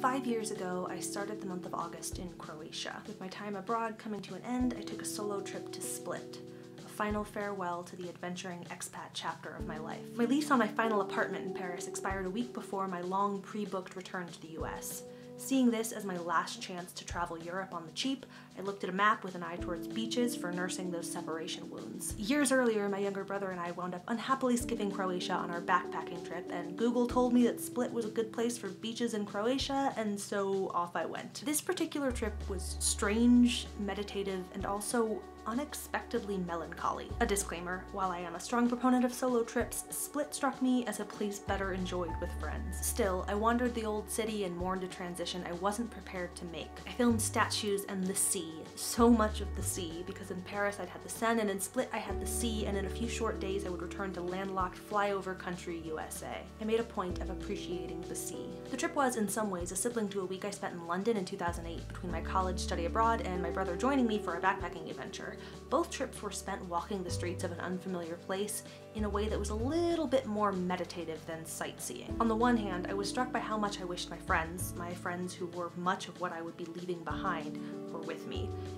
five years ago, I started the month of August in Croatia. With my time abroad coming to an end, I took a solo trip to Split, a final farewell to the adventuring expat chapter of my life. My lease on my final apartment in Paris expired a week before my long pre-booked return to the US. Seeing this as my last chance to travel Europe on the cheap, I looked at a map with an eye towards beaches for nursing those separation wounds. Years earlier, my younger brother and I wound up unhappily skipping Croatia on our backpacking trip, and Google told me that Split was a good place for beaches in Croatia, and so off I went. This particular trip was strange, meditative, and also unexpectedly melancholy. A disclaimer, while I am a strong proponent of solo trips, Split struck me as a place better enjoyed with friends. Still, I wandered the old city and mourned a transition I wasn't prepared to make. I filmed statues and the sea, so much of the sea, because in Paris I'd had the Seine and in Split I had the sea and in a few short days I would return to landlocked flyover country USA. I made a point of appreciating the sea. The trip was, in some ways, a sibling to a week I spent in London in 2008 between my college study abroad and my brother joining me for a backpacking adventure. Both trips were spent walking the streets of an unfamiliar place in a way that was a little bit more meditative than sightseeing. On the one hand, I was struck by how much I wished my friends, my friends who were much of what I would be leaving behind, were with me.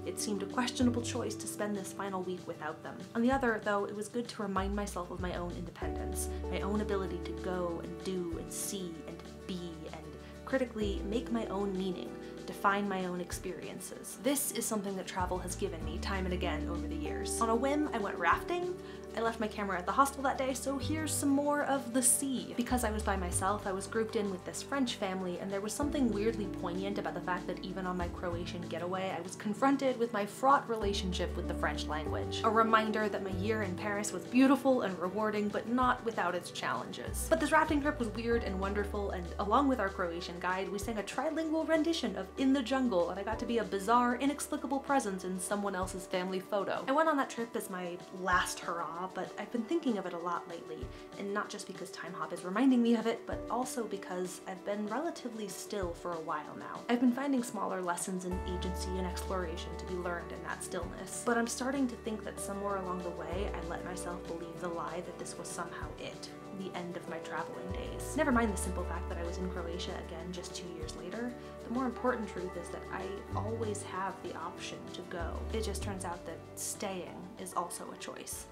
It seemed a questionable choice to spend this final week without them. On the other, though, it was good to remind myself of my own independence, my own ability to go and do and see and be and critically make my own meaning, define my own experiences. This is something that travel has given me time and again over the years. On a whim, I went rafting, I left my camera at the hostel that day, so here's some more of the sea. Because I was by myself, I was grouped in with this French family, and there was something weirdly poignant about the fact that even on my Croatian getaway, I was confronted with my fraught relationship with the French language. A reminder that my year in Paris was beautiful and rewarding, but not without its challenges. But this rafting trip was weird and wonderful, and along with our Croatian guide, we sang a trilingual rendition of In the Jungle, and I got to be a bizarre, inexplicable presence in someone else's family photo. I went on that trip as my last hurrah but I've been thinking of it a lot lately, and not just because Timehop is reminding me of it, but also because I've been relatively still for a while now. I've been finding smaller lessons in agency and exploration to be learned in that stillness, but I'm starting to think that somewhere along the way I let myself believe the lie that this was somehow it, the end of my traveling days. Never mind the simple fact that I was in Croatia again just two years later, the more important truth is that I always have the option to go. It just turns out that staying is also a choice.